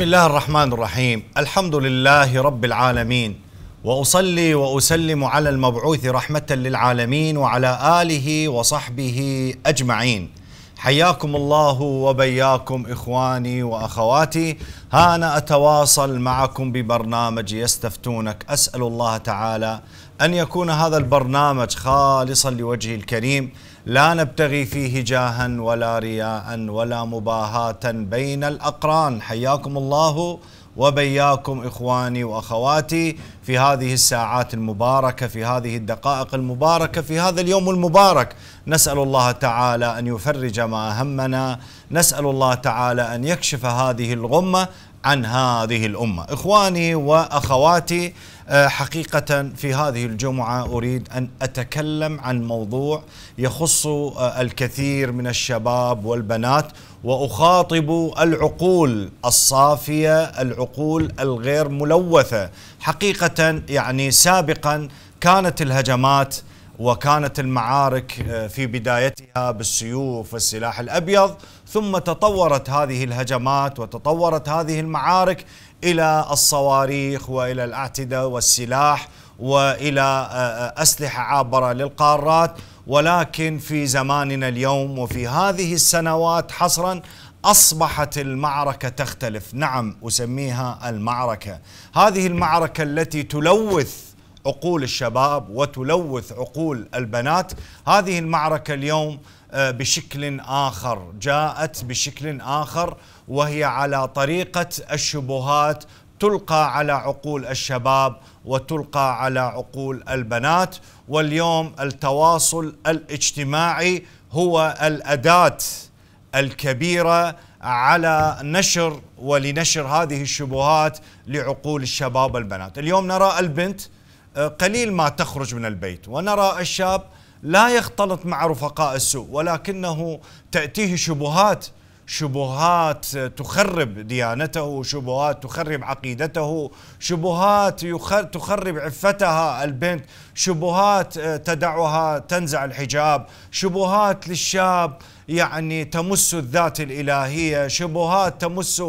بسم الله الرحمن الرحيم الحمد لله رب العالمين واصلي واسلم على المبعوث رحمه للعالمين وعلى اله وصحبه اجمعين حياكم الله وبياكم اخواني واخواتي ها أنا اتواصل معكم ببرنامج يستفتونك اسال الله تعالى ان يكون هذا البرنامج خالصا لوجهه الكريم لا نبتغي فيه جاها ولا رياء ولا مباهاة بين الأقران. حياكم الله وبياكم إخواني وأخواتي في هذه الساعات المباركة في هذه الدقائق المباركة في هذا اليوم المبارك. نسأل الله تعالى أن يفرج ما همنا. نسأل الله تعالى أن يكشف هذه الغمة عن هذه الأمة. إخواني وأخواتي حقيقة في هذه الجمعة أريد أن أتكلم عن موضوع يخص آه، الكثير من الشباب والبنات وأخاطب العقول الصافية العقول الغير ملوثة. حقيقة يعني سابقا كانت الهجمات وكانت المعارك آه، في بدايتها بالسيوف والسلاح الأبيض ثم تطورت هذه الهجمات وتطورت هذه المعارك إلى الصواريخ وإلى الأعتدة والسلاح وإلى آه، آه، أسلحة عابرة للقارات. ولكن في زماننا اليوم وفي هذه السنوات حصرا أصبحت المعركة تختلف، نعم أسميها المعركة، هذه المعركة التي تلوث عقول الشباب وتلوث عقول البنات، هذه المعركة اليوم بشكل آخر، جاءت بشكل آخر وهي على طريقة الشبهات تلقى على عقول الشباب وتلقى على عقول البنات واليوم التواصل الاجتماعي هو الأداة الكبيرة على نشر ولنشر هذه الشبهات لعقول الشباب والبنات. اليوم نرى البنت آه، قليل ما تخرج من البيت ونرى الشاب لا يختلط مع رفقاء السوء ولكنه تأتيه شبهات شبهات تخرب ديانته شبهات تخرب عقيدته شبهات تخرب عفتها البنت شبهات تدعها تنزع الحجاب شبهات للشاب يعني تمس الذات الإلهية شبهات تمس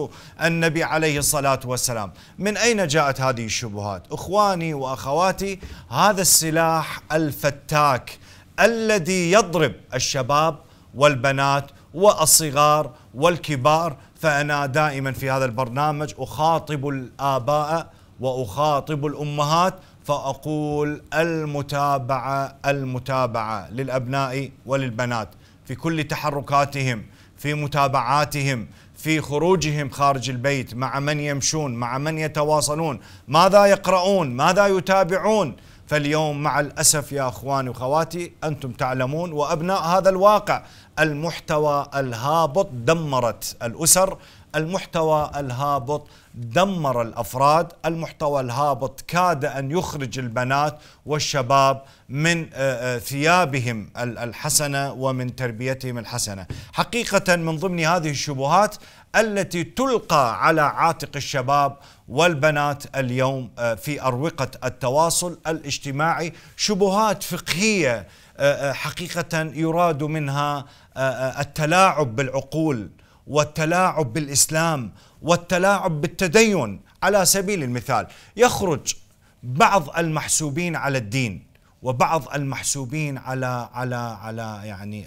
النبي عليه الصلاة والسلام. من أين جاءت هذه الشبهات؟ أخواني وأخواتي هذا السلاح الفتاك الذي يضرب الشباب والبنات والصغار والكبار فأنا دائما في هذا البرنامج أخاطب الآباء وأخاطب الأمهات فأقول المتابعة المتابعة للأبناء وللبنات في كل تحركاتهم في متابعاتهم في خروجهم خارج البيت مع من يمشون مع من يتواصلون ماذا يقرؤون ماذا يتابعون. فاليوم مع الأسف يا أخواني وخواتي أنتم تعلمون وأبناء هذا الواقع المحتوى الهابط دمرت الأسر المحتوى الهابط دمر الأفراد، المحتوى الهابط كاد أن يخرج البنات والشباب من آه، آه، ثيابهم الحسنة ومن تربيتهم الحسنة. حقيقة من ضمن هذه الشبهات التي تلقى على عاتق الشباب والبنات اليوم آه، في أروقة التواصل الاجتماعي. شبهات فقهية حقيقة يراد منها التلاعب بالعقول والتلاعب بالإسلام والتلاعب بالتدين. على سبيل المثال يخرج بعض المحسوبين على الدين وبعض المحسوبين على على على يعني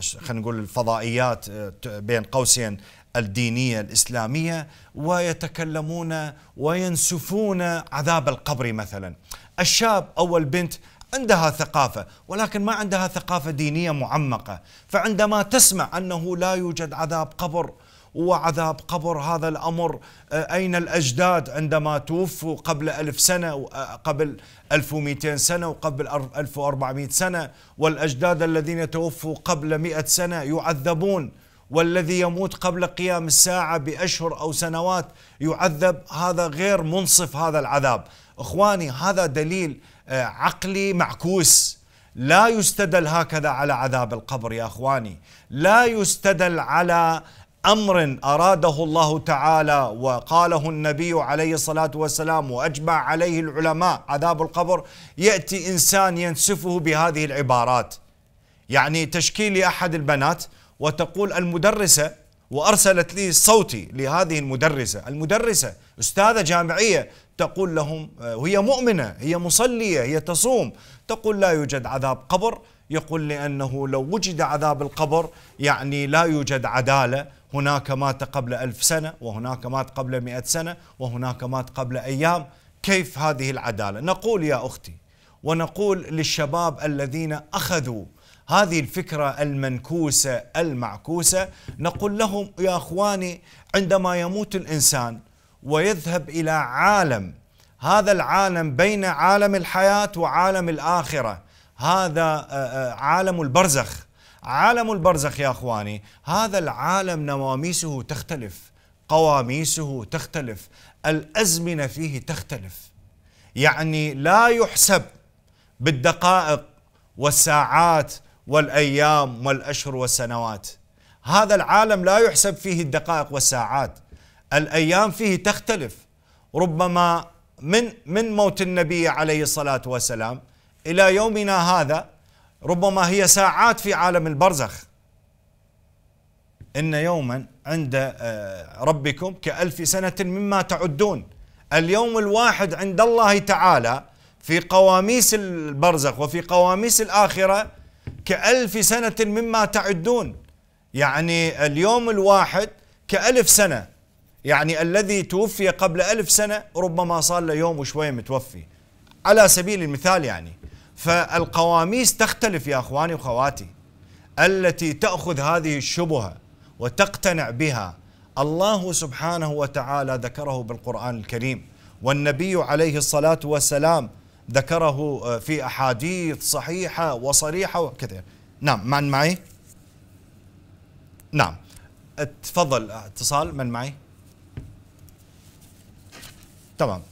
خلينا نقول الفضائيات بين قوسين. الدينية الإسلامية ويتكلمون وينسفون عذاب القبر مثلا. الشاب أو البنت عندها ثقافة ولكن ما عندها ثقافة دينية معمقة. فعندما تسمع أنه لا يوجد عذاب قبر وعذاب قبر هذا الأمر آه، أين الأجداد عندما توفوا قبل ألف سنة آه، قبل 1200 سنة وقبل 1400 سنة؟ والأجداد الذين توفوا قبل 100 سنة يعذبون. والذي يموت قبل قيام الساعة بأشهر أو سنوات يعذب. هذا غير منصف هذا العذاب. إخواني هذا دليل آه، عقلي معكوس. لا يستدل هكذا على عذاب القبر يا إخواني. لا يستدل على أمر أراده الله تعالى وقاله النبي عليه الصلاة والسلام وأجمع عليه العلماء. عذاب القبر يأتي إنسان ينسفه بهذه العبارات. يعني تشكيل احد البنات وتقول المدرسة وأرسلت لي صوتي لهذه المدرسة، المدرسة أستاذة جامعية تقول لهم وهي مؤمنة، هي مصلية، هي تصوم، تقول لا يوجد عذاب قبر، يقول لأنه لو وجد عذاب القبر يعني لا يوجد عدالة، هناك مات قبل ألف سنة، وهناك مات قبل مئة سنة، وهناك مات قبل أيام، كيف هذه العدالة؟ نقول يا أختي ونقول للشباب الذين أخذوا هذه الفكرة المنكوسة المعكوسة. نقول لهم يا أخواني عندما يموت الإنسان ويذهب إلى عالم هذا العالم بين عالم الحياة وعالم الآخرة هذا آه، آه، عالم البرزخ. عالم البرزخ يا أخواني هذا العالم نواميسه تختلف قواميسه تختلف الأزمنة فيه تختلف. يعني لا يحسب بالدقائق والساعات والأيام والأشهر والسنوات. هذا العالم لا يحسب فيه الدقائق والساعات. الأيام فيه تختلف. ربما من من موت النبي عليه الصلاة والسلام إلى يومنا هذا ربما هي ساعات في عالم البرزخ. إن يوما عند آه، ربكم كألف سنة مما تعدون. اليوم الواحد عند الله تعالى في قواميس البرزخ وفي قواميس الآخرة كألف سنة مما تعدون. يعني اليوم الواحد كألف سنة. يعني الذي توفي قبل ألف سنة ربما صار له يوم وشوية متوفي. على سبيل المثال يعني. فالقواميس تختلف يا أخواني وخواتي التي تأخذ هذه الشبهة وتقتنع بها الله سبحانه وتعالى ذكره بالقرآن الكريم. والنبي عليه الصلاة والسلام ذكره آه، في أحاديث صحيحة وصريحة وكذا. نعم من معي؟ نعم. تفضل اتصال من معي؟ تمام.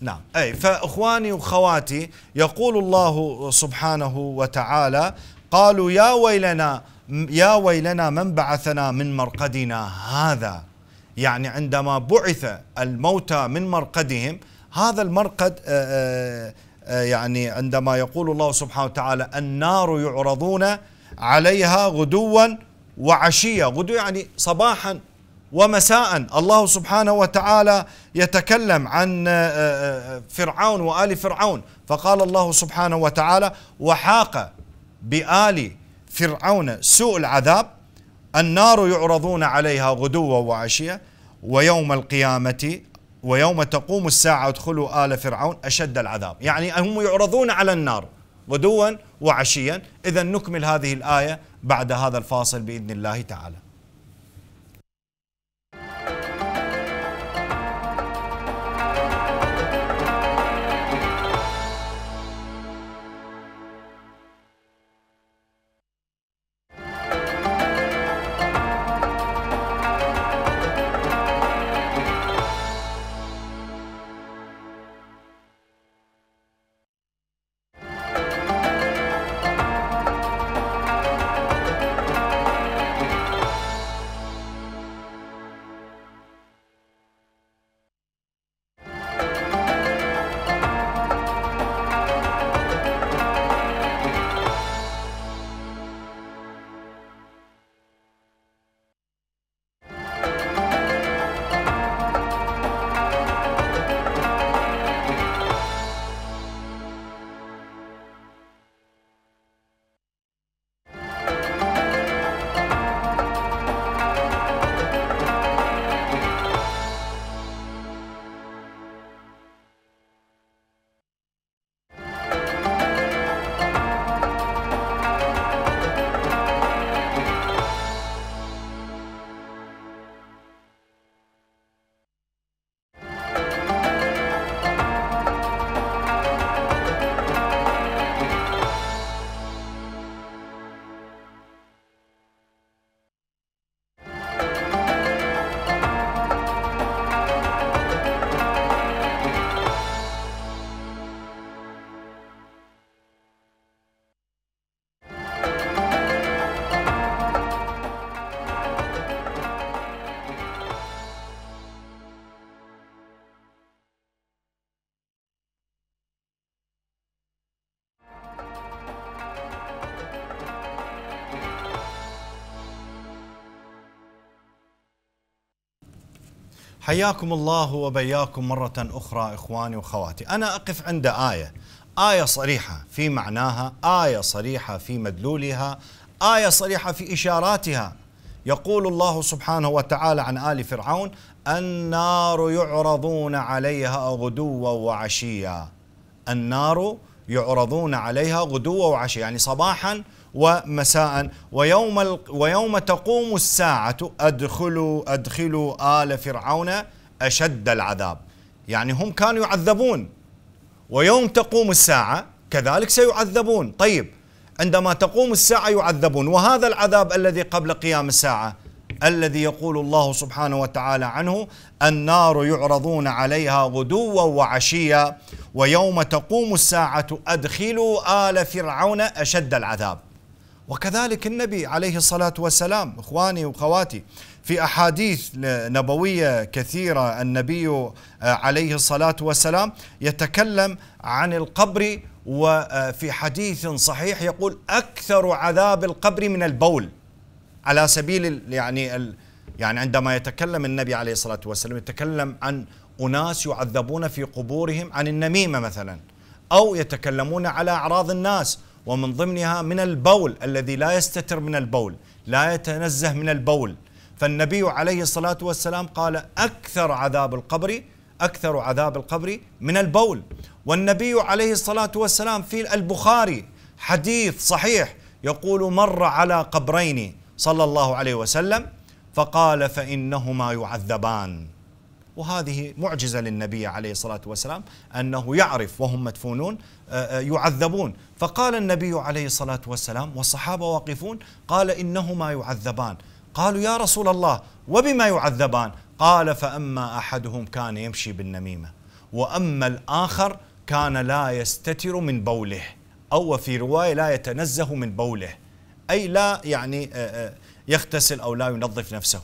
نعم. أي فإخواني وخواتي يقول الله سبحانه وتعالى قالوا يا ويلنا يا ويلنا من بعثنا من مرقدنا هذا؟ يعني عندما بعث الموتى من مرقدهم هذا المرقد آه، آه، آه، يعني عندما يقول الله سبحانه وتعالى النار يعرضون عليها غدوا وعشية غدو يعني صباحا ومساء. الله سبحانه وتعالى يتكلم عن فرعون وآل فرعون. فقال الله سبحانه وتعالى وحاق بآل فرعون سوء العذاب. النار يعرضون عليها غدوا وعشية ويوم القيامة ويوم تقوم الساعة ادخلوا آل فرعون أشد العذاب. يعني هم يعرضون على النار غدوا وعشيا. إذا نكمل هذه الآية بعد هذا الفاصل بإذن الله تعالى. حياكم الله وبياكم مرة أخرى إخواني وخواتي أنا أقف عند آية. آية صريحة في معناها آية صريحة في مدلولها آية صريحة في إشاراتها. يقول الله سبحانه وتعالى عن آل فرعون النار يعرضون عليها غدوا وعشيا. النار يعرضون عليها غدوا وعشيا. يعني صباحا ومساء. ويوم ويوم تقوم الساعة أدخلوا أدخلوا آل فرعون أشد العذاب. يعني هم كانوا يعذبون. ويوم تقوم الساعة كذلك سيعذبون. طيب عندما تقوم الساعة يعذبون. وهذا العذاب الذي قبل قيام الساعة الذي يقول الله سبحانه وتعالى عنه النار يعرضون عليها غدوا وعشيا ويوم تقوم الساعة أدخلوا آل فرعون أشد العذاب. وكذلك النبي عليه الصلاة والسلام إخواني وخواتي في أحاديث نبوية كثيرة النبي عليه الصلاة والسلام يتكلم عن القبر وفي حديث صحيح يقول أكثر عذاب القبر من البول. على سبيل يعني يعني عندما يتكلم النبي عليه الصلاة والسلام يتكلم عن أناس يعذبون في قبورهم عن النميمة مثلا أو يتكلمون على أعراض الناس ومن ضمنها من البول الذي لا يستتر من البول لا يتنزه من البول. فالنبي عليه الصلاة والسلام قال أكثر عذاب القبر أكثر عذاب القبر من البول. والنبي عليه الصلاة والسلام في البخاري حديث صحيح يقول مر على قبرين صلى الله عليه وسلم فقال فإنهما يعذبان. وهذه معجزة للنبي عليه الصلاة والسلام أنه يعرف وهم مدفونون آه، آه، يعذبون. فقال النبي عليه الصلاة والسلام والصحابة واقفون قال إنهما يعذبان. قالوا يا رسول الله وبما يعذبان؟ قال فأما أحدهم كان يمشي بالنميمة وأما الآخر كان لا يستتر من بوله أو في رواية لا يتنزه من بوله أي لا يعني آه، يغتسل أو لا ينظف نفسه.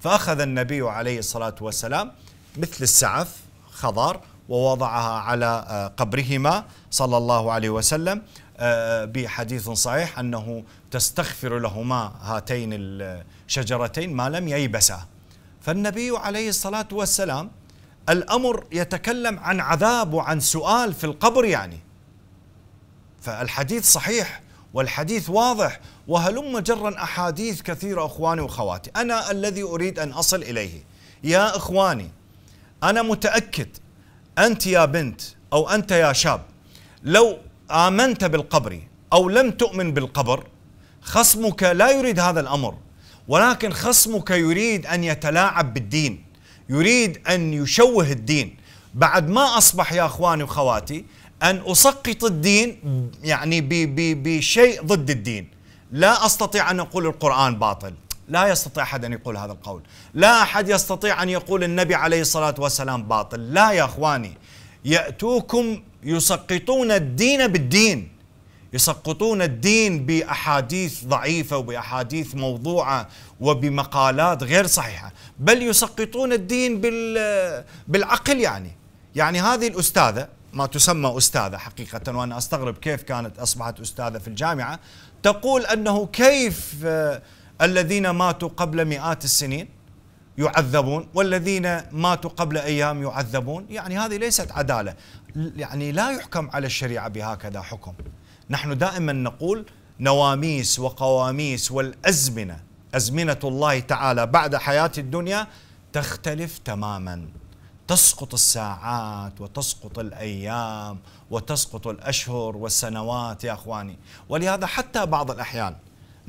فأخذ النبي عليه الصلاة والسلام مثل السعف خضار ووضعها على آه، قبرهما صلى الله عليه وسلم. آه، بحديث صحيح أنه تستغفر لهما هاتين الشجرتين ما لم ييبسا. فالنبي عليه الصلاة والسلام الأمر يتكلم عن عذاب وعن سؤال في القبر يعني. فالحديث صحيح والحديث واضح وهلم جرا أحاديث كثيرة أخواني وأخواتي. أنا الذي أريد أن أصل إليه. يا إخواني أنا متأكد أنت يا بنت أو أنت يا شاب لو آمنت بالقبر أو لم تؤمن بالقبر خصمك لا يريد هذا الأمر ولكن خصمك يريد أن يتلاعب بالدين يريد أن يشوه الدين. بعد ما أصبح يا أخواني وخواتي أن أسقط الدين يعني بشيء ضد الدين. لا أستطيع أن أقول القرآن باطل. لا يستطيع أحد أن يقول هذا القول. لا أحد يستطيع أن يقول النبي عليه الصلاة والسلام باطل. لا يا أخواني يأتوكم يسقطون الدين بالدين. يسقطون الدين بأحاديث ضعيفة وبأحاديث موضوعة وبمقالات غير صحيحة. بل يسقطون الدين بالعقل يعني. يعني هذه الأستاذة ما تسمى أستاذة حقيقة وأنا أستغرب كيف كانت أصبحت أستاذة في الجامعة تقول أنه كيف الذين ماتوا قبل مئات السنين يعذبون والذين ماتوا قبل أيام يعذبون. يعني هذه ليست عدالة. يعني لا يحكم على الشريعة بهكذا حكم. نحن دائما نقول نواميس وقواميس والأزمنة أزمنة الله تعالى بعد حياة الدنيا تختلف تماما. تسقط الساعات وتسقط الأيام وتسقط الأشهر والسنوات يا أخواني. ولهذا حتى بعض الأحيان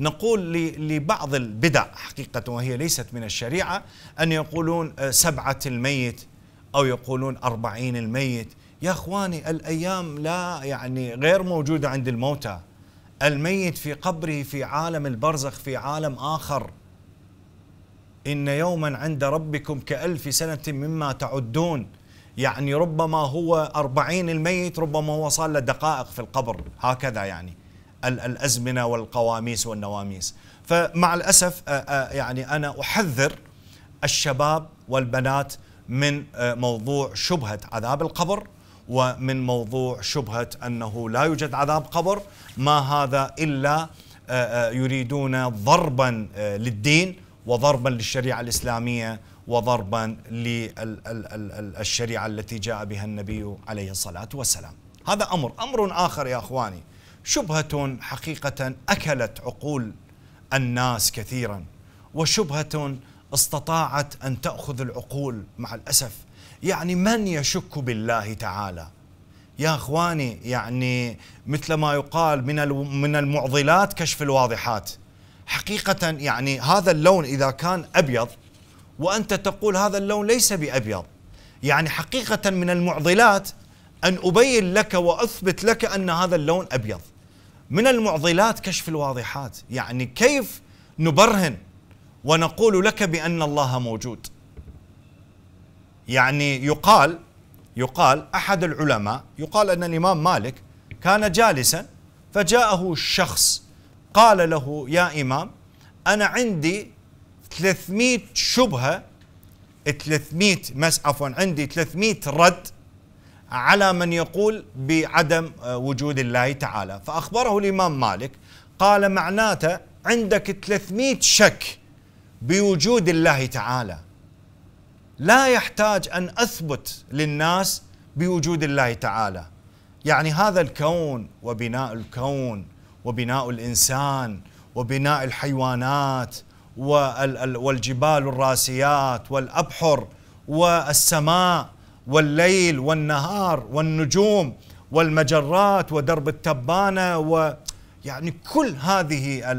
نقول لبعض البدع حقيقة وهي ليست من الشريعة أن يقولون آه، سبعة الميت أو يقولون أربعين الميت. يا أخواني الأيام لا يعني غير موجودة عند الموتى. الميت في قبره في عالم البرزخ في عالم آخر. إن يوما عند ربكم كألف سنة مما تعدون. يعني ربما هو أربعين الميت ربما هو صار له دقائق في القبر. هكذا يعني. الأزمنة والقواميس والنواميس. فمع الأسف يعني أنا أحذر الشباب والبنات من موضوع شبهة عذاب القبر ومن موضوع شبهة أنه لا يوجد عذاب قبر ما هذا إلا يريدون ضربا للدين وضربا للشريعة الإسلامية وضربا للشريعة التي جاء بها النبي عليه الصلاة والسلام. هذا أمر أمر آخر يا أخواني. شبهة حقيقة أكلت عقول الناس كثيرا وشبهة استطاعت أن تأخذ العقول مع الأسف. يعني من يشك بالله تعالى؟ يا أخواني يعني مثل ما يقال من من المعضلات كشف الواضحات. حقيقة يعني هذا اللون إذا كان أبيض وأنت تقول هذا اللون ليس بأبيض. يعني حقيقة من المعضلات أن أبين لك وأثبت لك أن هذا اللون أبيض. من المعضلات كشف الواضحات. يعني كيف نبرهن ونقول لك بأن الله موجود. يعني يقال يقال أحد العلماء يقال أن الإمام مالك كان جالسا فجاءه شخص قال له يا إمام أنا عندي 300 شبهة 300 مس عفوا عندي 300 رد على من يقول بعدم آه، وجود الله تعالى. فأخبره الإمام مالك قال معناته عندك 300 شك بوجود الله تعالى. لا يحتاج أن أثبت للناس بوجود الله تعالى. يعني هذا الكون وبناء الكون وبناء الإنسان وبناء الحيوانات والجبال الراسيات والأبحر والسماء والليل والنهار والنجوم والمجرات ودرب التبانة ويعني كل هذه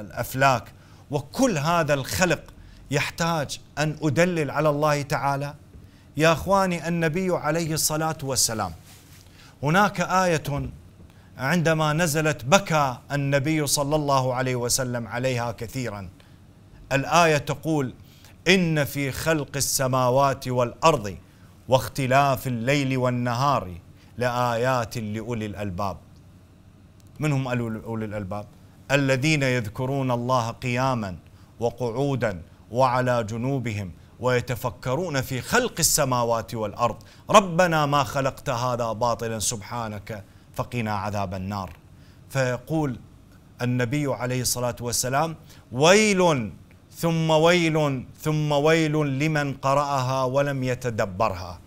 الأفلاك وكل هذا الخلق يحتاج أن أدلل على الله تعالى. يا أخواني النبي عليه الصلاة والسلام هناك آية عندما نزلت بكى النبي صلى الله عليه وسلم عليها كثيرا. الآية تقول إن في خلق السماوات والأرض واختلاف الليل والنهار لآيات لأولي الألباب. من هم أولي الألباب. الذين يذكرون الله قياما وقعودا وعلى جنوبهم ويتفكرون في خلق السماوات والأرض. ربنا ما خلقت هذا باطلا سبحانك فقنا عذاب النار. فيقول النبي عليه الصلاة والسلام ويل ثم ويل ثم ويل لمن قرأها ولم يتدبرها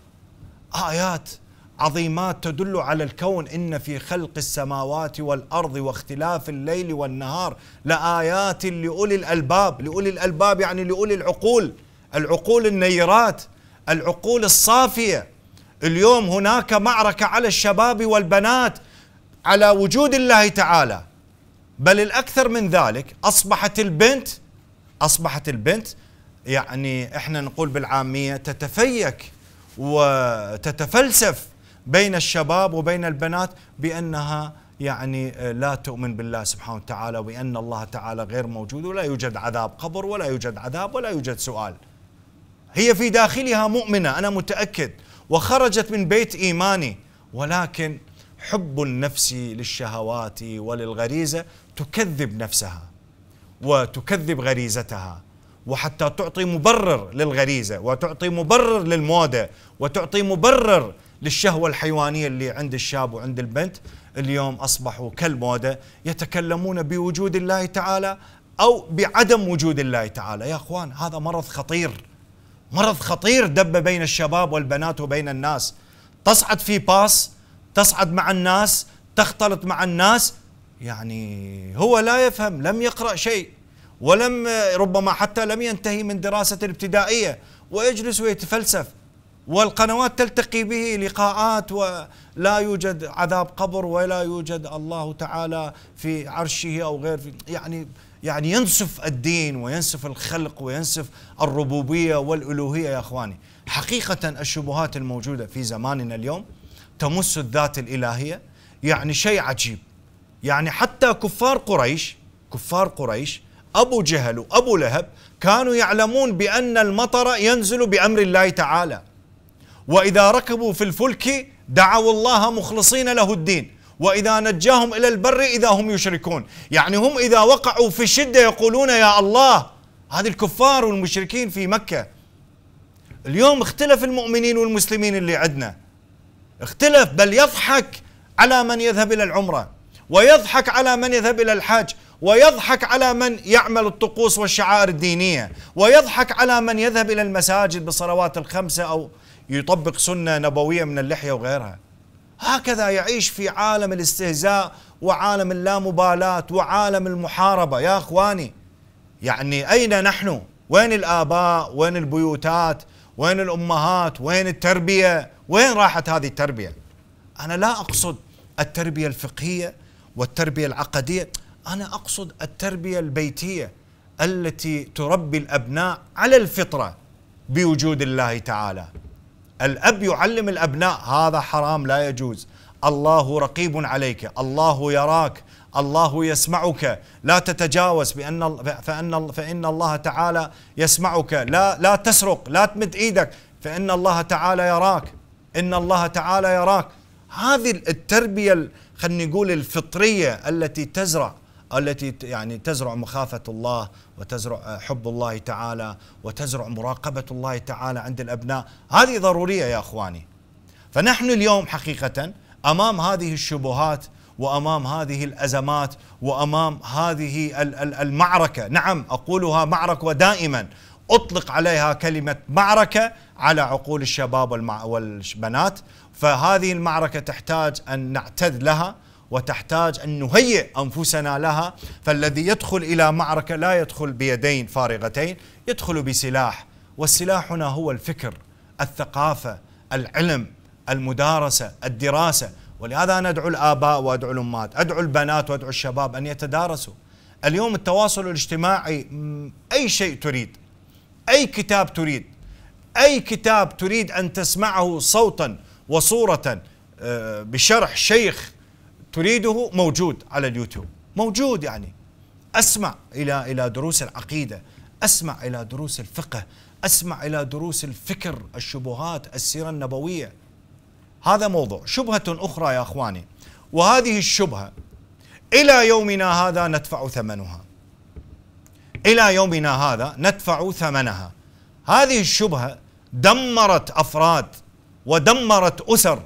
آيات عظيمات تدل على الكون إن في خلق السماوات والأرض واختلاف الليل والنهار لآيات لأولي الألباب، لأولي الألباب يعني لأولي العقول، العقول النيرات، العقول الصافية. اليوم هناك معركة على الشباب والبنات على وجود الله تعالى. بل الأكثر من ذلك أصبحت البنت أصبحت البنت يعني إحنا نقول بالعامية تتفيك وتتفلسف بين الشباب وبين البنات بأنها يعني لا تؤمن بالله سبحانه وتعالى وان الله تعالى غير موجود ولا يوجد عذاب قبر ولا يوجد عذاب ولا يوجد سؤال. هي في داخلها مؤمنة أنا متأكد وخرجت من بيت إيماني ولكن حب النفس للشهوات وللغريزة تكذب نفسها وتكذب غريزتها وحتى تعطي مبرر للغريزة وتعطي مبرر للموده وتعطي مبرر للشهوة الحيوانية اللي عند الشاب وعند البنت اليوم أصبحوا كالمودة يتكلمون بوجود الله تعالى أو بعدم وجود الله تعالى. يا أخوان هذا مرض خطير مرض خطير دب بين الشباب والبنات وبين الناس. تصعد في باص تصعد مع الناس تختلط مع الناس يعني هو لا يفهم لم يقرأ شيء ولم ربما حتى لم ينتهي من دراسة الابتدائية ويجلس ويتفلسف والقنوات تلتقي به لقاءات ولا يوجد عذاب قبر ولا يوجد الله تعالى في عرشه أو غير في يعني يعني ينسف الدين وينسف الخلق وينسف الربوبية والألوهية يا أخواني. حقيقة الشبهات الموجودة في زماننا اليوم تمس الذات الإلهية يعني شيء عجيب. يعني حتى كفار قريش كفار قريش أبو جهل وأبو لهب كانوا يعلمون بأن المطر ينزل بأمر الله تعالى. وإذا ركبوا في الفلك دعوا الله مخلصين له الدين. وإذا نجاهم إلى البر إذا هم يشركون. يعني هم إذا وقعوا في الشده يقولون يا الله هذه الكفار والمشركين في مكة. اليوم اختلف المؤمنين والمسلمين اللي عندنا. اختلف بل يضحك على من يذهب إلى العمرة. ويضحك على من يذهب إلى الحج ويضحك على من يعمل الطقوس والشعائر الدينية ويضحك على من يذهب إلى المساجد بالصلوات الخمسة أو يطبق سنة نبوية من اللحية وغيرها. هكذا يعيش في عالم الاستهزاء وعالم اللامبالاة وعالم المحاربة. يا أخواني يعني أين نحن؟ وين الآباء؟ وين البيوتات؟ وين الأمهات؟ وين التربية؟ وين راحت هذه التربية؟ أنا لا أقصد التربية الفقهية والتربية العقدية. أنا أقصد التربية البيتية التي تربي الأبناء على الفطرة بوجود الله تعالى. الأب يعلم الأبناء هذا حرام لا يجوز. الله رقيب عليك الله يراك الله يسمعك. لا تتجاوز بأن فأن فإن الله تعالى يسمعك. لا لا تسرق لا تمد إيدك. فإن الله تعالى يراك إن الله تعالى يراك. هذه التربية خلينا نقول الفطرية التي تزرع التي يعني تزرع مخافة الله وتزرع حب الله تعالى وتزرع مراقبة الله تعالى عند الأبناء. هذه ضرورية يا أخواني. فنحن اليوم حقيقة أمام هذه الشبهات وأمام هذه الأزمات وأمام هذه المعركة، نعم أقولها معركة ودائما. أطلق عليها كلمة معركة على عقول الشباب والبنات، فهذه المعركة تحتاج أن نعتد لها وتحتاج أن نهيئ أنفسنا لها، فالذي يدخل إلى معركة لا يدخل بيدين فارغتين، يدخل بسلاح، والسلاح هنا هو الفكر، الثقافة، العلم، المدارسة، الدراسة، ولهذا أنا أدعو الآباء وأدعو الأمهات أدعو البنات وأدعو الشباب أن يتدارسوا. اليوم التواصل الاجتماعي أي شيء تريد أي كتاب تريد أي كتاب تريد أن تسمعه صوتا وصورة آه، بشرح شيخ تريده موجود على اليوتيوب. موجود يعني. أسمع إلى إلى دروس العقيدة أسمع إلى دروس الفقه أسمع إلى دروس الفكر الشبهات السيرة النبوية. هذا موضوع. شبهة أخرى يا أخواني. وهذه الشبهة إلى يومنا هذا ندفع ثمنها. إلى يومنا هذا ندفع ثمنها. هذه الشبهة دمرت أفراد ودمرت أسر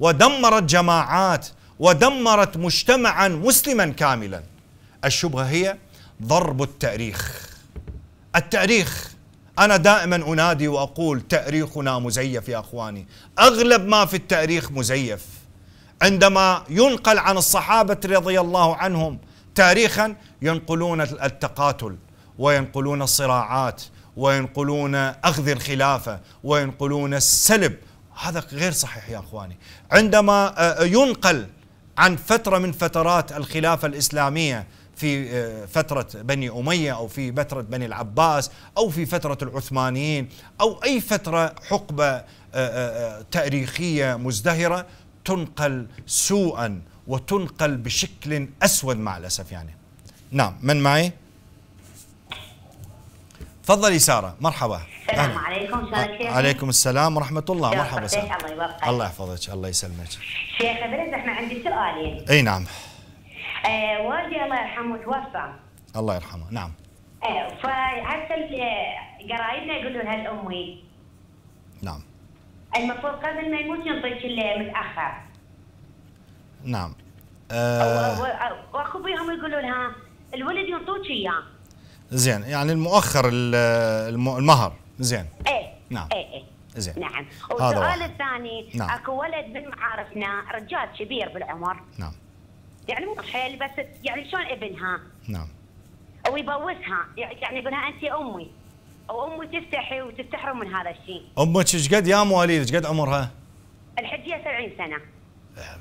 ودمرت جماعات ودمرت مجتمعا مسلما كاملا. الشبهة هي ضرب التاريخ. التاريخ أنا دائما أنادي وأقول تاريخنا مزيف يا أخواني. أغلب ما في التاريخ مزيف. عندما ينقل عن الصحابة رضي الله عنهم تاريخا ينقلون التقاتل وينقلون الصراعات وينقلون أخذ الخلافة وينقلون السلب هذا غير صحيح يا أخواني عندما آه، ينقل عن فترة من فترات الخلافة الإسلامية في آه، فترة بني أمية أو في فترة بني العباس أو في فترة العثمانيين أو أي فترة حقبة آه، آه، تاريخية مزدهرة تنقل سوءا وتنقل بشكل أسود مع الأسف يعني نعم من معي؟ تفضلي سارة مرحبا. السلام عليكم شيخ؟ عليكم السلام ورحمة الله مرحبا سارة الله يوفقك. الله يحفظك الله يسلمك. شيخ برز إحنا عندي سؤالين. أي نعم. آه والدي الله يرحمه توفى. الله يرحمه نعم. آه فهسه قرايبنا يقولوا لها لامي نعم. المفروض قبل ما يموت ينطيك متاخر نعم. أه. واخو بيهم يقولوا لها الولد ينطوك إياه. زين. يعني المؤخر المهر. زين. إيه نعم. إيه إيه. زين. نعم. والسؤال الثاني نعم. أكو ولد من معارفنا رجال كبير بالعمر. نعم. يعني مو حيل بس يعني شلون ابنها؟ نعم. ويبوسها يعني يقولها انت أمي. وامي تستحي وتستحرم من هذا الشيء. أمك إيش قد؟ يا مواليد إيش قد عمرها؟ الحجيه 70 سنة.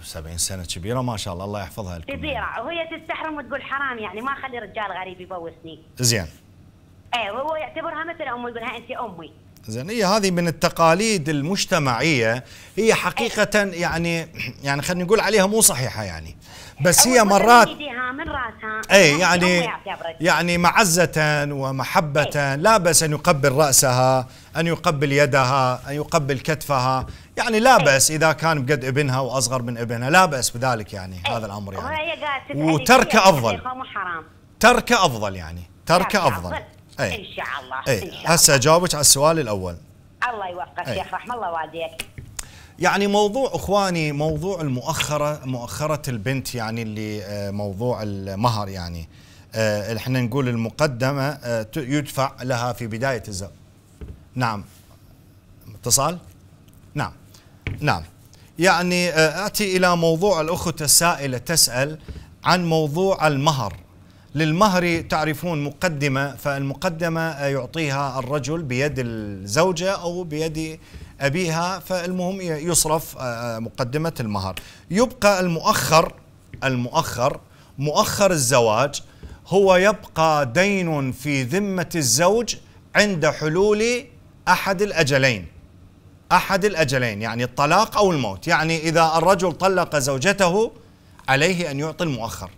70 سنة كبيرة ما شاء الله الله يحفظها لكم كبيرة. وهي تستحرم وتقول حرام يعني ما أخلي رجال غريب يبوسني. زين. إيه وهو يعتبرها مثل امي يقولها انت أمي. زين هي هذه من التقاليد المجتمعية. هي حقيقة يعني يعني خلينا نقول عليها مو صحيحة يعني بس هي مرات من رأسها؟ اي يعني يعني معزة ومحبة. لا بأس أن يقبل رأسها أن يقبل يدها أن يقبل كتفها. يعني لا بأس إذا كان بقد ابنها وأصغر من ابنها. لا بأس بذلك يعني هذا الأمر يعني. وترك أفضل. ترك أفضل يعني ترك أفضل. أي. ان شاء الله أي. هسه أجاوبك على السؤال الأول. الله يوفقك شيخ رحم الله والديك. يعني موضوع إخواني موضوع المؤخرة مؤخرة البنت يعني اللي آه، موضوع المهر يعني. آه، إحنا نقول المقدمة آه، يدفع لها في بداية الزواج نعم. اتصال؟ نعم. نعم. يعني أتي إلى موضوع الأخت السائلة تسأل عن موضوع المهر. للمهر تعرفون مقدمة فالمقدمة آه، يعطيها الرجل بيد الزوجة أو بيد أبيها فالمهم يصرف آه، مقدمة المهر. يبقى المؤخر المؤخر مؤخر الزواج هو يبقى دين في ذمة الزوج عند حلول أحد الأجلين. أحد الأجلين يعني الطلاق أو الموت. يعني إذا الرجل طلق زوجته عليه أن يعطي المؤخر.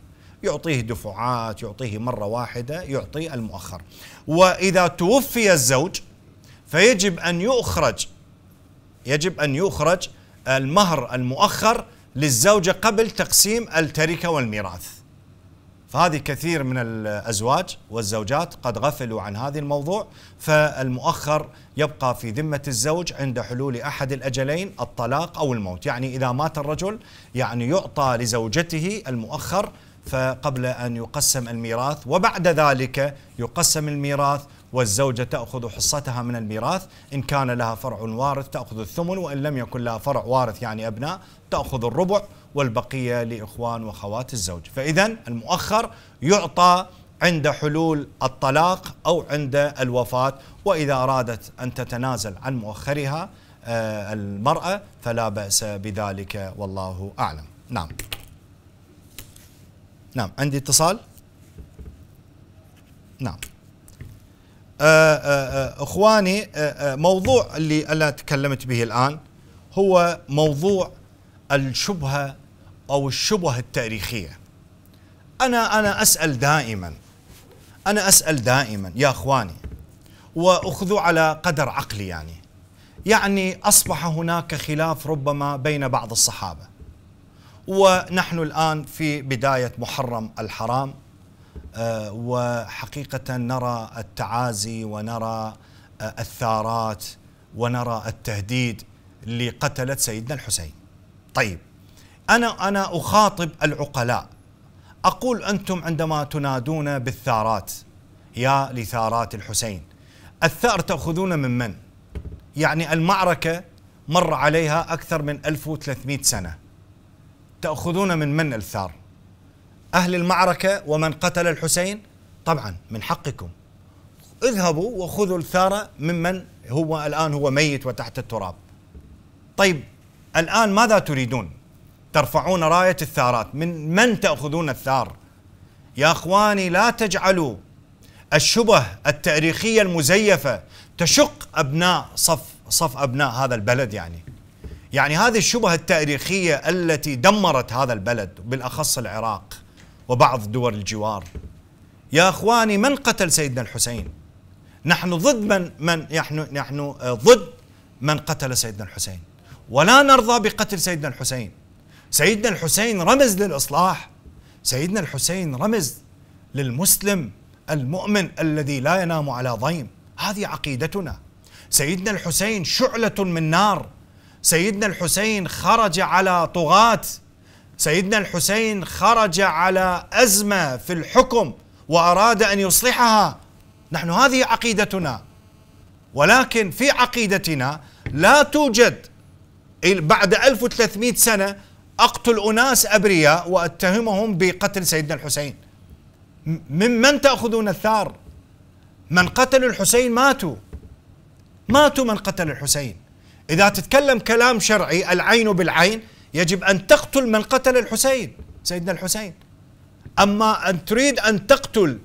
يعطيه دفعات يعطيه مرة واحدة يعطي المؤخر. وإذا توفي الزوج فيجب أن يخرج يجب أن يخرج المهر المؤخر للزوجة قبل تقسيم التركة والميراث. فهذه كثير من الأزواج والزوجات قد غفلوا عن هذا الموضوع فالمؤخر يبقى في ذمة الزوج عند حلول أحد الأجلين الطلاق أو الموت، يعني إذا مات الرجل يعني يعطى لزوجته المؤخر فقبل أن يقسم الميراث وبعد ذلك يقسم الميراث والزوجة تأخذ حصتها من الميراث. إن كان لها فرع وارث تأخذ الثمن وإن لم يكن لها فرع وارث يعني أبناء تأخذ الربع والبقية لإخوان وأخوات الزوج. فإذا المؤخر يعطى عند حلول الطلاق أو عند الوفاة وإذا أرادت أن تتنازل عن مؤخرها آه، المرأة فلا بأس بذلك والله أعلم. نعم. نعم عندي اتصال نعم آه، آه، آه، اخواني موضوع اللي أنا تكلمت به الآن هو موضوع الشبهة أو الشبهة التاريخية. أنا أنا أسأل دائما أنا أسأل دائما يا أخواني وأخذوا على قدر عقلي يعني. يعني أصبح هناك خلاف ربما بين بعض الصحابة. ونحن الآن في بداية محرم الحرام آه، وحقيقة نرى التعازي ونرى آه، الثارات ونرى التهديد لقتلة سيدنا الحسين. طيب أنا أنا أخاطب العقلاء أقول أنتم عندما تنادون بالثارات يا لثارات الحسين الثأر تأخذون من من؟ يعني المعركة مر عليها أكثر من 1300 سنة تأخذون من من الثار؟ أهل المعركة ومن قتل الحسين؟ طبعا من حقكم. اذهبوا وخذوا الثارة ممن هو الآن هو ميت وتحت التراب. طيب الآن ماذا تريدون؟ ترفعون راية الثارات. من من تأخذون الثار؟ يا أخواني لا تجعلوا الشبه التاريخية المزيفة تشق أبناء صف صف أبناء هذا البلد يعني. يعني هذه الشبهة التاريخية التي دمرت هذا البلد بالأخص العراق وبعض دول الجوار. يا أخواني من قتل سيدنا الحسين؟ نحن ضد من من نحن نحن ضد من قتل سيدنا الحسين. ولا نرضى بقتل سيدنا الحسين. سيدنا الحسين رمز للإصلاح. سيدنا الحسين رمز للمسلم المؤمن الذي لا ينام على ضيم. هذه عقيدتنا. سيدنا الحسين شعلة من نار. سيدنا الحسين خرج على طغاة. سيدنا الحسين خرج على أزمة في الحكم وأراد أن يصلحها. نحن هذه عقيدتنا. ولكن في عقيدتنا لا توجد بعد 1300 سنة أقتل أناس أبرياء وأتهمهم بقتل سيدنا الحسين. من من تأخذون الثار؟ من قتلوا الحسين ماتوا. ماتوا من قتل الحسين. إذا تتكلم كلام شرعي العين بالعين يجب أن تقتل من قتل الحسين سيدنا الحسين. أما أن تريد أن تقتل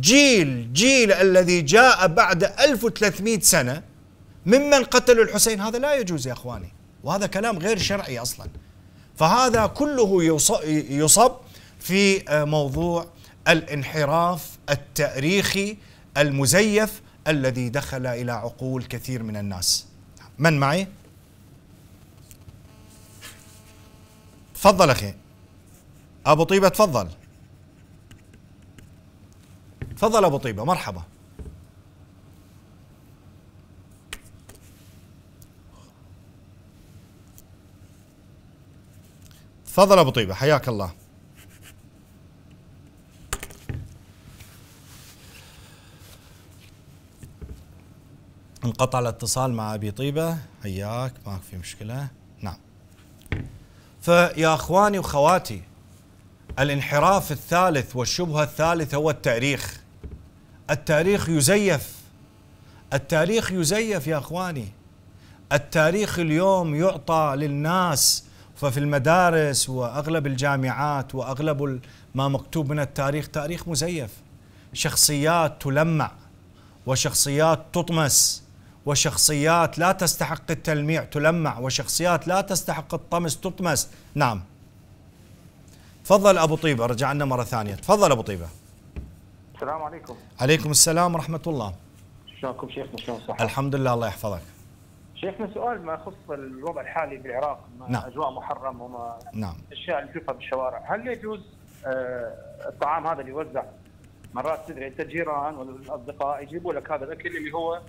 جيل جيل الذي جاء بعد 1300 سنة ممن قتلوا الحسين هذا لا يجوز يا أخواني. وهذا كلام غير شرعي أصلا. فهذا كله يص- يصب في آه، موضوع الانحراف التاريخي المزيف الذي دخل إلى عقول كثير من الناس. من معي؟ تفضل أخي. أبو طيبة تفضل. تفضل أبو طيبة مرحبا. تفضل أبو طيبة حياك الله. انقطع الاتصال مع أبي طيبة. حياك ما في مشكلة. نعم. فيا أخواني واخواتي الانحراف الثالث والشبهة الثالثة هو التاريخ. التاريخ يزيف. التاريخ يزيف يا أخواني. التاريخ اليوم يعطى للناس ففي المدارس وأغلب الجامعات وأغلب ما مكتوب من التاريخ تاريخ مزيف. شخصيات تلمع وشخصيات تطمس. وشخصيات لا تستحق التلميع تلمع وشخصيات لا تستحق الطمس تطمس. نعم. تفضل أبو طيبة رجعنا مرة ثانية. تفضل أبو طيبة. السلام عليكم. عليكم السلام ورحمة الله. شلونكم شيخنا شلون صح الحمد لله الله يحفظك. شيخنا سؤال ما يخص الوضع الحالي بالعراق. نعم. أجواء محرم وما نعم. الاشياء اللي نشوفها بالشوارع هل يجوز آه، الطعام هذا اللي يوزع؟ مرات تدري انت الجيران ولا الاصدقاء يجيبوا لك هذا الأكل اللي هو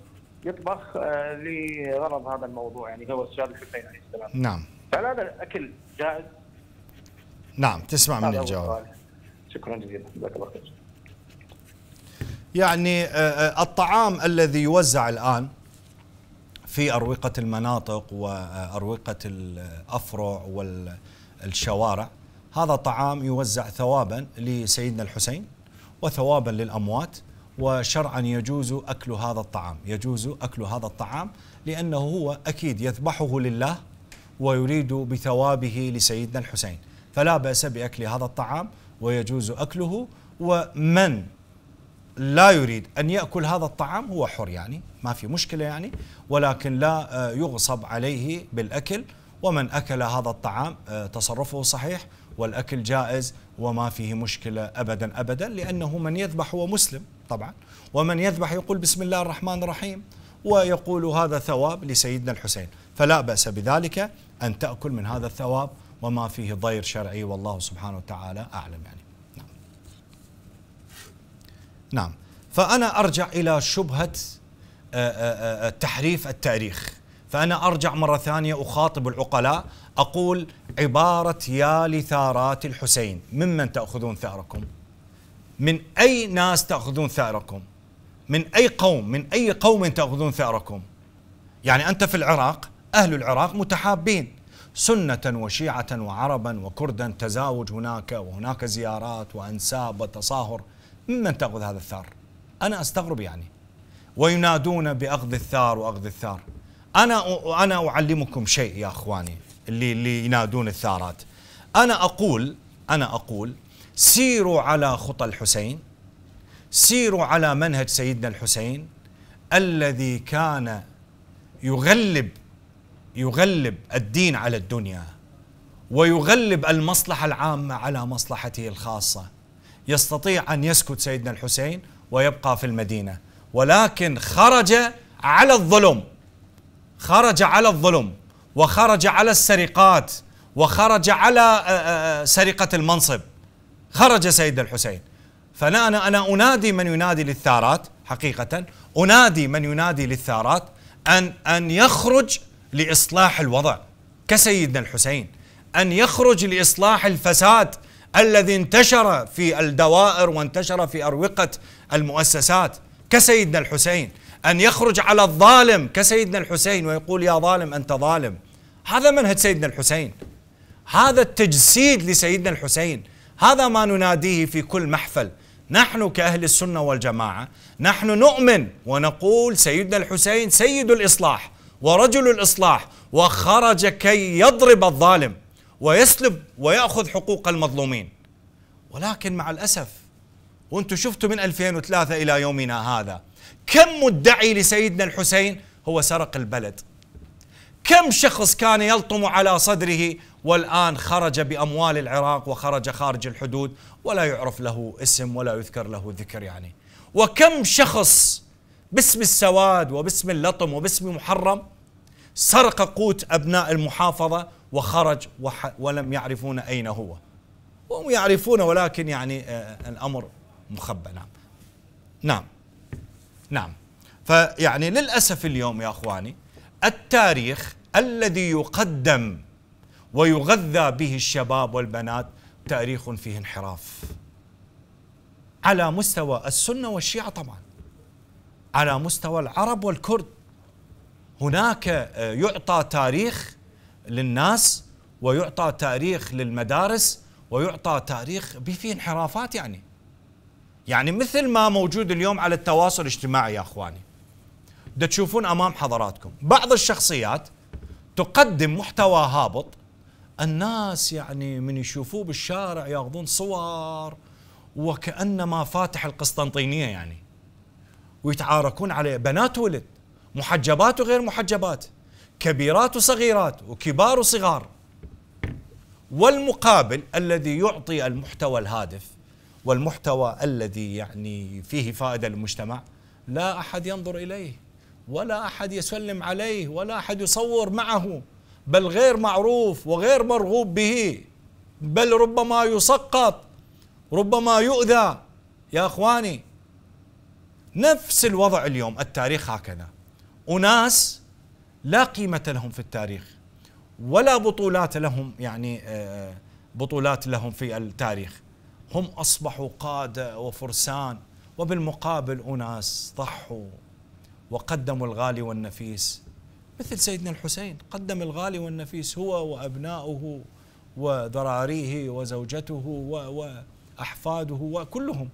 يطبخ آه، لغرض هذا الموضوع يعني هو السيد الحسين عليه السلام. نعم. هل هذا الأكل جائز؟ نعم تسمع من الجواب. شكرا جزيلا. جزاك الله خير. يعني آه، آه، الطعام الذي يوزع الآن في أروقة المناطق وأروقة الأفرع والشوارع هذا طعام يوزع ثوابا لسيدنا الحسين وثوابا للأموات؟ وشرعا يجوز أكل هذا الطعام. يجوز أكل هذا الطعام لأنه هو أكيد يذبحه لله ويريد بثوابه لسيدنا الحسين. فلا بأس بأكل هذا الطعام ويجوز أكله. ومن لا يريد أن يأكل هذا الطعام هو حر يعني ما في مشكلة يعني. ولكن لا آه، يغصب عليه بالأكل. ومن أكل هذا الطعام آه، تصرفه صحيح والأكل جائز وما فيه مشكلة أبدا أبدا لأنه من يذبح هو مسلم. طبعا. ومن يذبح يقول بسم الله الرحمن الرحيم ويقول هذا ثواب لسيدنا الحسين. فلا بأس بذلك أن تأكل من هذا الثواب وما فيه ضير شرعي والله سبحانه وتعالى أعلم يعني. نعم. نعم. فأنا أرجع إلى شبهة آه، آه، آه، تحريف التاريخ. فأنا أرجع مرة ثانية أخاطب العقلاء أقول عبارة يا لثارات الحسين ممن تأخذون ثأركم؟ من أي ناس تأخذون ثأركم؟ من أي قوم؟ من أي قوم تأخذون ثأركم؟ يعني أنت في العراق أهل العراق متحابين سنة وشيعة وعربا وكردا تزاوج هناك وهناك زيارات وأنساب وتصاهر. ممن تأخذ هذا الثأر؟ أنا أستغرب يعني. وينادون بأخذ الثأر وأخذ الثأر. أنا أنا أعلمكم شيء يا أخواني اللي اللي ينادون الثأرات. أنا أقول أنا أقول سيروا على خطى الحسين سيروا على منهج سيدنا الحسين الذي كان يغلب يغلب الدين على الدنيا ويغلب المصلحة العامة على مصلحته الخاصة. يستطيع أن يسكت سيدنا الحسين ويبقى في المدينة. ولكن خرج على الظلم خرج على الظلم وخرج على السرقات وخرج على آه، آه، سرقة المنصب. خرج سيد الحسين. فأنا أنا أنا أنادي من ينادي للثارات حقيقة أنادي من ينادي للثارات أن أن يخرج لإصلاح الوضع كسيدنا الحسين. أن يخرج لإصلاح الفساد الذي انتشر في الدوائر وانتشر في أروقة المؤسسات كسيدنا الحسين. أن يخرج على الظالم كسيدنا الحسين ويقول يا ظالم أنت ظالم. هذا منهج سيدنا الحسين. هذا التجسيد لسيدنا الحسين. هذا ما نناديه في كل محفل. نحن كأهل السنة والجماعة نحن نؤمن ونقول سيدنا الحسين سيد الإصلاح ورجل الإصلاح وخرج كي يضرب الظالم ويسلب ويأخذ حقوق المظلومين. ولكن مع الأسف وأنتم شفتوا من 2003 إلى يومنا هذا كم مدعي لسيدنا الحسين؟ هو سرق البلد. كم شخص كان يلطم على صدره والآن خرج بأموال العراق وخرج خارج الحدود ولا يعرف له اسم ولا يذكر له ذكر يعني. وكم شخص باسم السواد وباسم اللطم وباسم محرم سرق قوت أبناء المحافظة وخرج ولم يعرفون أين هو. وهم يعرفون ولكن يعني آه الأمر مخبى نعم. نعم. نعم. فيعني للأسف اليوم يا أخواني التاريخ الذي يقدم ويغذى به الشباب والبنات تاريخ فيه انحراف. على مستوى السنة والشيعة طبعا. على مستوى العرب والكرد. هناك آه، يعطى تاريخ للناس ويعطى تاريخ للمدارس ويعطى تاريخ فيه انحرافات يعني. يعني مثل ما موجود اليوم على التواصل الاجتماعي يا أخواني. تشوفون أمام حضراتكم. بعض الشخصيات تقدم محتوى هابط الناس يعني من يشوفوه بالشارع ياخذون صور وكأنما فاتح القسطنطينية يعني. ويتعاركون عليه. بنات ولد. محجبات وغير محجبات. كبيرات وصغيرات وكبار وصغار. والمقابل الذي يعطي المحتوى الهادف والمحتوى الذي يعني فيه فائدة للمجتمع لا أحد ينظر إليه ولا أحد يسلم عليه ولا أحد يصور معه. بل غير معروف وغير مرغوب به بل ربما يسقط ربما يؤذى. يا إخواني نفس الوضع اليوم التاريخ هكذا. أناس لا قيمة لهم في التاريخ ولا بطولات لهم يعني آه، بطولات لهم في التاريخ. هم أصبحوا قادة وفرسان وبالمقابل أناس ضحوا وقدموا الغالي والنفيس. مثل سيدنا الحسين قدم الغالي والنفيس هو وأبناؤه وذراريه وزوجته وأحفاده وكلهم.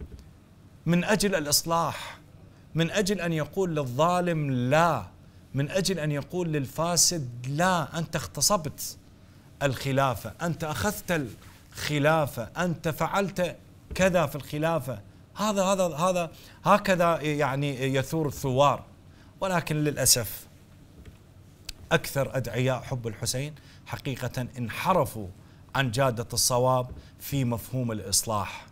من أجل الإصلاح من أجل أن يقول للظالم لا من أجل أن يقول للفاسد لا أنت اغتصبت الخلافة أنت أخذت الخلافة أنت فعلت كذا في الخلافة. هذا هذا هذا هكذا يعني يثور الثوار. ولكن للأسف أكثر أدعياء حب الحسين حقيقة انحرفوا عن جادة الصواب في مفهوم الإصلاح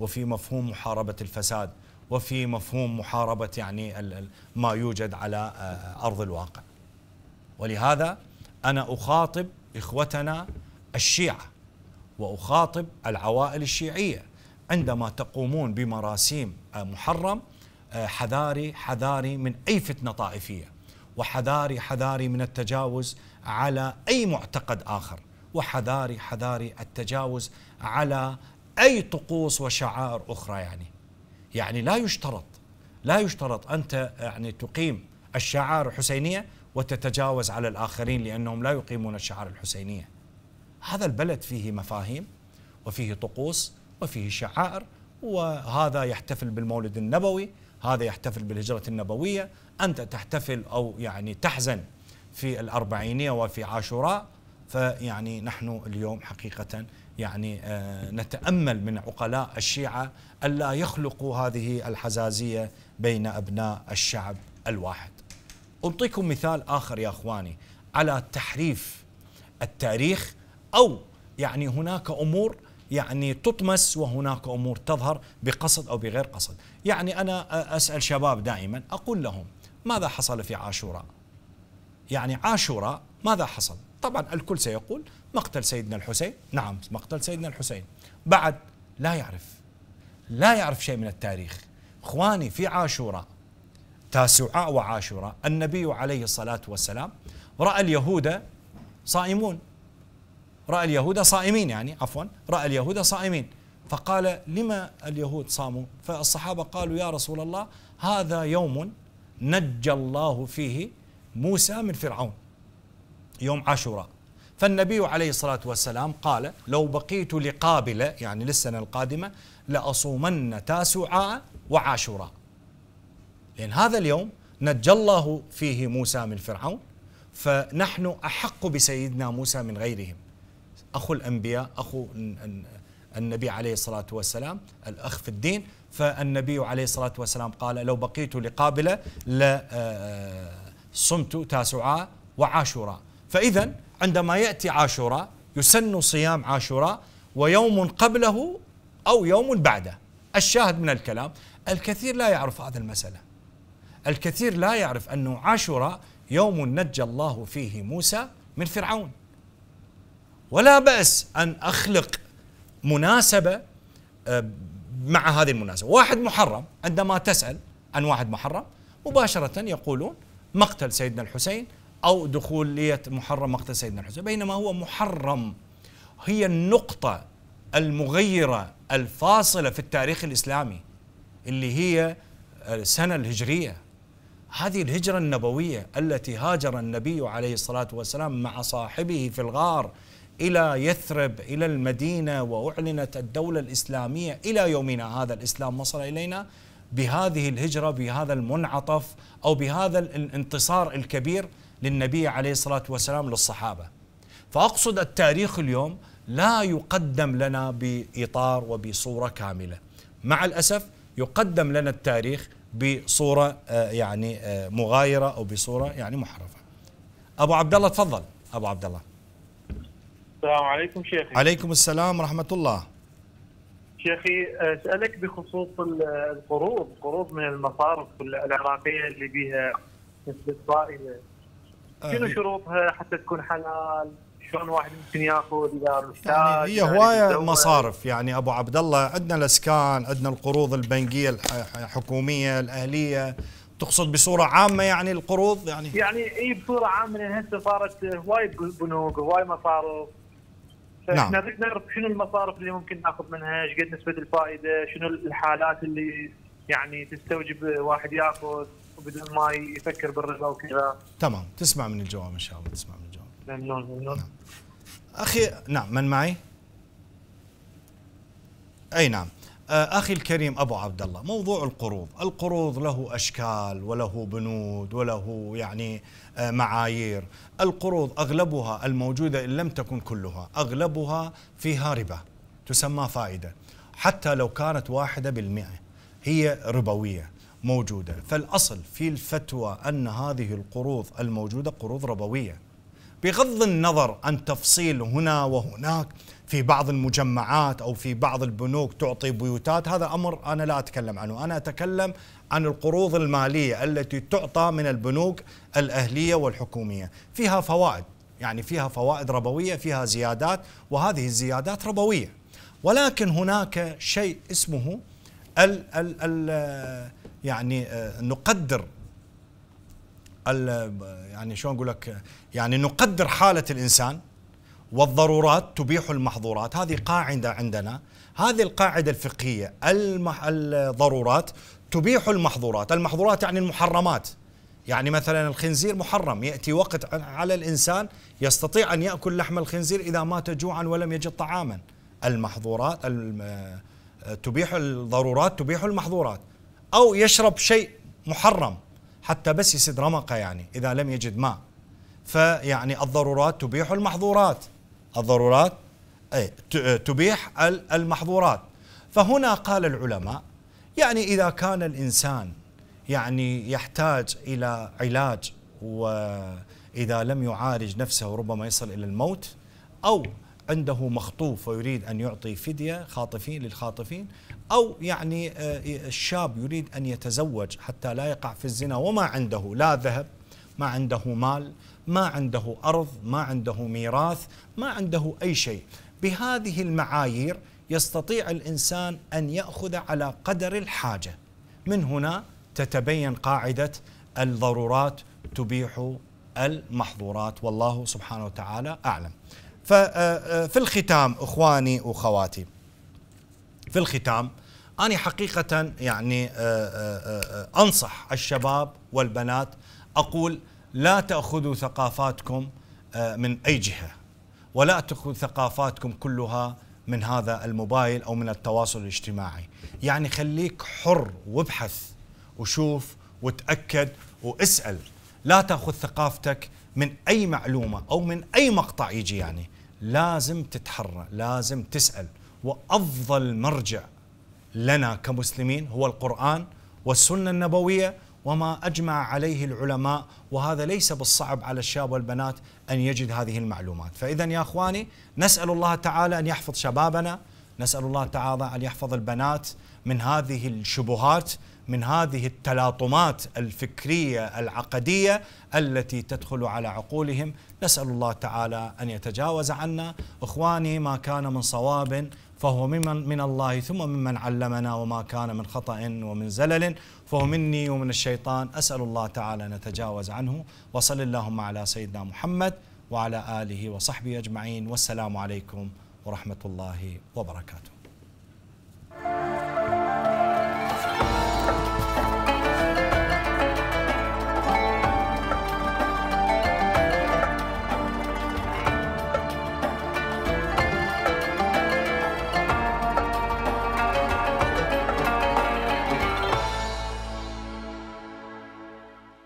وفي مفهوم محاربة الفساد وفي مفهوم محاربة يعني ما يوجد على آه، أرض الواقع. ولهذا أنا أخاطب إخوتنا الشيعة وأخاطب العوائل الشيعية عندما تقومون بمراسيم آه، محرم آه، حذاري حذاري من أي فتنة طائفية وحذاري حذاري من التجاوز على أي معتقد آخر. وحذاري حذاري التجاوز على أي طقوس وشعائر أخرى يعني. يعني لا يشترط لا يشترط أنت يعني تقيم الشعائر الحسينيه وتتجاوز على الآخرين لأنهم لا يقيمون الشعائر الحسينية. هذا البلد فيه مفاهيم وفيه طقوس وفيه شعائر وهذا يحتفل بالمولد النبوي هذا يحتفل بالهجرة النبوية. أنت تحتفل أو يعني تحزن في الأربعينية وفي عاشوراء فيعني نحن اليوم حقيقة يعني آه، نتأمل من عقلاء الشيعة ألا يخلقوا هذه الحزازية بين أبناء الشعب الواحد. أعطيكم مثال آخر يا أخواني على تحريف التاريخ أو يعني هناك أمور يعني تطمس وهناك أمور تظهر بقصد أو بغير قصد، يعني أنا أسأل شباب دائما أقول لهم ماذا حصل في عاشوراء؟ يعني عاشوراء ماذا حصل؟ طبعا الكل سيقول مقتل سيدنا الحسين، نعم مقتل سيدنا الحسين، بعد لا يعرف لا يعرف شيء من التاريخ، إخواني في عاشوراء تاسعاء وعاشوراء النبي عليه الصلاة والسلام رأى اليهود صائمون. رأى اليهود صائمين يعني عفوا رأى اليهود صائمين. فقال لما اليهود صاموا؟ فالصحابة قالوا يا رسول الله هذا يوم نجى الله فيه موسى من فرعون يوم عاشوراء. فالنبي عليه الصلاة والسلام قال لو بقيت لقابلة يعني للسنة القادمة لأصومن تاسعاء وعاشوراء. لأن هذا اليوم نجى الله فيه موسى من فرعون فنحن أحق بسيدنا موسى من غيرهم. أخو الأنبياء أخو النبي عليه الصلاة والسلام الأخ في الدين. فالنبي عليه الصلاة والسلام قال لو بقيت لقابلة لصمت آه، تاسعاء وعاشوراء فإذا عندما يأتي عاشوراء يسن صيام عاشوراء ويوم قبله أو يوم بعده. الشاهد من الكلام الكثير لا يعرف هذا المسألة. الكثير لا يعرف أنه عاشوراء يوم نجى الله فيه موسى من فرعون. ولا بأس أن أخلق مناسبة آه، مع هذه المناسبة. واحد محرم عندما تسأل عن واحد محرم مباشرة يقولون مقتل سيدنا الحسين أو دخولية محرم مقتل سيدنا الحسين. بينما هو محرم. هي النقطة المغيرة الفاصلة في التاريخ الإسلامي اللي هي السنة الهجرية. هذه الهجرة النبوية التي هاجر النبي عليه الصلاة والسلام مع صاحبه في الغار إلى يثرب إلى المدينة وأعلنت الدولة الإسلامية إلى يومنا هذا الإسلام. وصل إلينا بهذه الهجرة بهذا المنعطف أو بهذا الانتصار الكبير للنبي عليه الصلاة والسلام للصحابة. فأقصد التاريخ اليوم لا يقدم لنا بإطار وبصورة كاملة. مع الأسف يقدم لنا التاريخ بصورة آه، يعني آه، مغايرة أو بصورة يعني محرفة. أبو عبد الله تفضل. أبو عبد الله. السلام عليكم شيخي. عليكم السلام ورحمة الله. شيخي أسألك بخصوص القروض قروض من المصارف العراقية اللي بيها نسبة فائده شنو آه، شروطها حتى تكون حلال؟ شلون واحد ممكن يأخذ إذا محتاج يعني هي يعني يتزوج؟ مصارف. يعني أبو عبد الله عندنا الأسكان عندنا القروض البنكية الح- الحكومية الأهلية. تقصد بصورة عامة يعني القروض؟ يعني يعني إي بصورة عامة لأن هسه صارت هواي بنوك هواي مصارف. نعم. فاحنا بدنا نعرف شنو المصارف اللي ممكن ناخذ منها، إيش قد نسبة الفائدة، شنو الحالات اللي يعني تستوجب واحد ياخذ بدون ما يفكر بالربا وكذا. تمام تسمع من الجواب إن شاء الله تسمع من الجواب ممنون ممنون. أخي نعم من معي؟ أي نعم أخي الكريم أبو عبد الله موضوع القروض. القروض له أشكال وله بنود وله يعني آه، معايير. القروض أغلبها الموجودة إن لم تكن كلها أغلبها فيها ربا تسمى فائدة. حتى لو كانت واحدة بالمئة هي ربوية موجودة. فالأصل في الفتوى أن هذه القروض الموجودة قروض ربوية. بغض النظر عن تفصيل هنا وهناك في بعض المجمعات أو في بعض البنوك تعطي بيوتات هذا أمر أنا لا أتكلم عنه، أنا أتكلم عن القروض المالية التي تعطى من البنوك الأهلية والحكومية، فيها فوائد، يعني فيها فوائد ربوية، فيها زيادات وهذه الزيادات ربوية. ولكن هناك شيء اسمه ال ال ال يعني آه، نقدر ال- يعني شلون أقول لك يعني نقدر حالة الإنسان والضرورات تبيح المحظورات. هذه قاعدة عندنا. هذه القاعدة الفقهية. المح الضرورات تبيح المحظورات. المحظورات يعني المحرمات. يعني مثلا الخنزير محرم. يأتي وقت على الإنسان يستطيع أن يأكل لحم الخنزير إذا مات جوعا ولم يجد طعاما. المحظورات الم- تبيح الضرورات تبيح المحظورات. أو يشرب شيء محرم. حتى بس يسد رمقه يعني إذا لم يجد ماء. فيعني الضرورات تبيح المحظورات. الضرورات أي ت- تبيح ال- المحظورات. فهنا قال العلماء يعني إذا كان الإنسان يعني يحتاج إلى علاج وإذا لم يعالج نفسه ربما يصل إلى الموت أو عنده مخطوف ويريد أن يعطي فدية خاطفين للخاطفين أو يعني آه، الشاب يريد أن يتزوج حتى لا يقع في الزنا وما عنده لا ذهب ما عنده مال ما عنده أرض ما عنده ميراث ما عنده أي شيء. بهذه المعايير يستطيع الإنسان أن يأخذ على قدر الحاجة. من هنا تتبين قاعدة الضرورات تبيح المحظورات. والله سبحانه وتعالى أعلم. ففي الختام إخواني واخواتي في الختام أنا حقيقة يعني آه، آه، آه، أنصح الشباب والبنات أقول لا تأخذوا ثقافاتكم آه، من أي جهة ولا تأخذ ثقافاتكم كلها من هذا الموبايل أو من التواصل الاجتماعي. يعني خليك حر وابحث وشوف وتأكد واسأل. لا تأخذ ثقافتك من أي معلومة أو من أي مقطع يجي يعني. لازم تتحرى لازم تسأل. وأفضل مرجع لنا كمسلمين هو القرآن والسنة النبوية وما أجمع عليه العلماء وهذا ليس بالصعب على الشاب والبنات أن يجد هذه المعلومات. فإذا يا أخواني نسأل الله تعالى أن يحفظ شبابنا نسأل الله تعالى أن يحفظ البنات من هذه الشبهات من هذه التلاطمات الفكرية العقدية التي تدخل على عقولهم. نسأل الله تعالى أن يتجاوز عنا. إخواني ما كان من صواب فهو ممن من الله ثم ممن علمنا وما كان من خطأ ومن زلل. فهو مني ومن الشيطان. أسأل الله تعالى أن نتجاوز عنه. وصل اللهم على سيدنا محمد وعلى آله وصحبه أجمعين. والسلام عليكم ورحمة الله وبركاته.